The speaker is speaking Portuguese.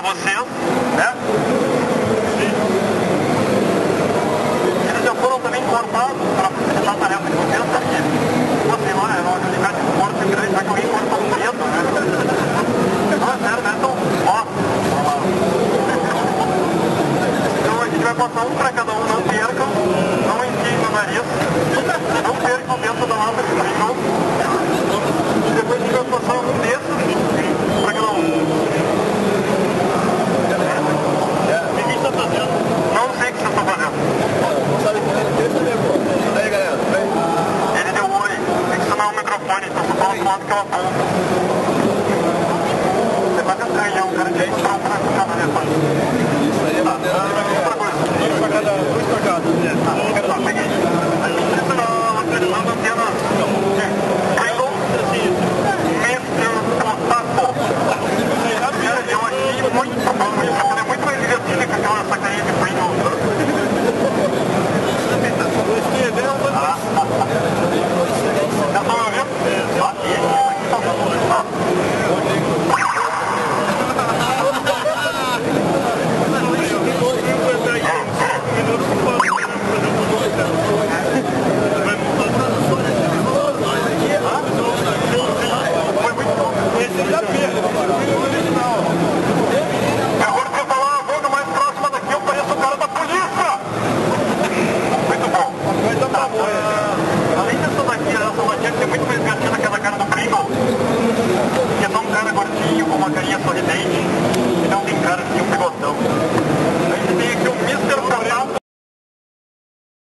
para vocês, né? Eles já foram também cortados para facilitar a tarefa de vocês, porque você não é uma unidade de corte grande, vai que alguém corta um dedo, né? Não é sério, né? Então, ó. Então a gente vai passar um para cada um, não percam, não enfiem no nariz, não percam dentro da lata de frio. E depois a gente vai passar um desses para cada um. O que a gente está fazendo? Não sei o que você está fazendo. Aí, galera, vem. Ele deu oi, tem que sonar o microfone, então só fala pro lado que eu aponto. Você vai ter um cara, que aí pra ficar na parte. Isso aí é Tá. Dois pra cada, peguei.